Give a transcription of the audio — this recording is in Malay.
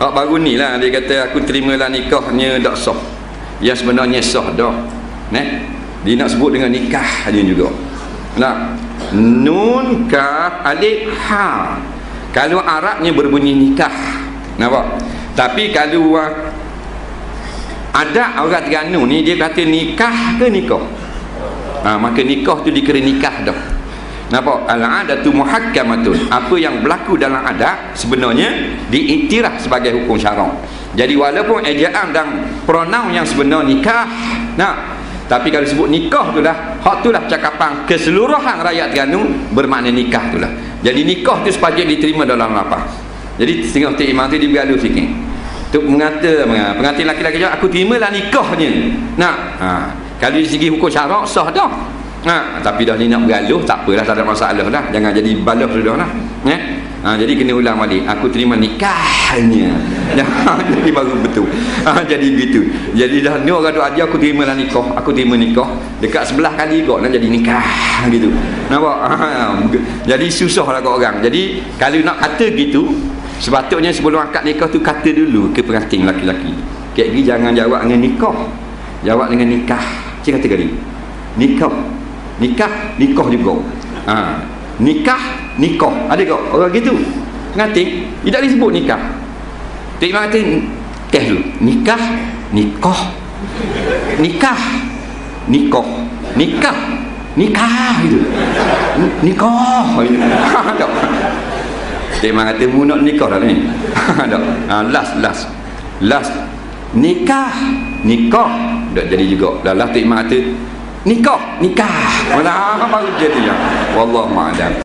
Hak baru ni lah dia kata aku terima lah nikahnya tak sah. Yang sebenarnya sah dah. Nah, dia nak sebut dengan nikah dia juga. Nah, nun ka alif ha. Kalau Arabnya berbunyi nikah. Nampak? Tapi kalau uh, ada orang Terengganu ni dia kata nikah ke nikah? Ha, maka nikah tu dikira nikah dah. Nampak? Al-adatu muhakkamatun. Apa yang berlaku dalam adat sebenarnya diiktiraf sebagai hukum syarak. Jadi walaupun ejaan dan pronoun yang sebenar nikah, nah, tapi kalau sebut nikah tu lah, hak tu lah cakapan keseluruhan rakyat Terengganu bermakna nikah tu lah. Jadi nikah tu sepatutnya diterima dalam lapang. Jadi setengah Tok Imam tu dia bergalu sikit. Tok mengata, pengantin laki-laki aku terimalah nikahnya. Nah, ha. kalau dari segi hukum syarak sah dah. Ha, tapi dah ni nak bergaluh tak apalah tak ada masalah dah. Jangan jadi balah sudah lah. Ya. Ha, jadi kena ulang balik. Aku terima nikahnya. Jadi baru betul. Ha, jadi begitu. Jadi dah ni orang duk ajar aku terima lah nikah. Aku terima nikah. Dekat sebelah kali kau nak jadi nikah gitu. Nampak? Ha, jadi susah lah kau orang. Jadi kalau nak kata gitu sepatutnya sebelum akad nikah tu kata dulu ke pengantin laki-laki. Kek jangan jawab dengan nikah. Jawab dengan nikah. Cik kata kali. Nikah nikah nikah juga ha. nikah nikah ada ke orang gitu. Pengantin tidak disebut nikah. Tak pengantin teh dulu. Nikah nikah nikah nikah nikah nikah gitu. Nikah ada dia memang kata mu nak nikah dah ni. Ada ha, last last. Last. Nikah nikah dah jadi juga. Dah lah memang kata nikah. Nikah. Mana? Baru jadi ya wallahu a'lam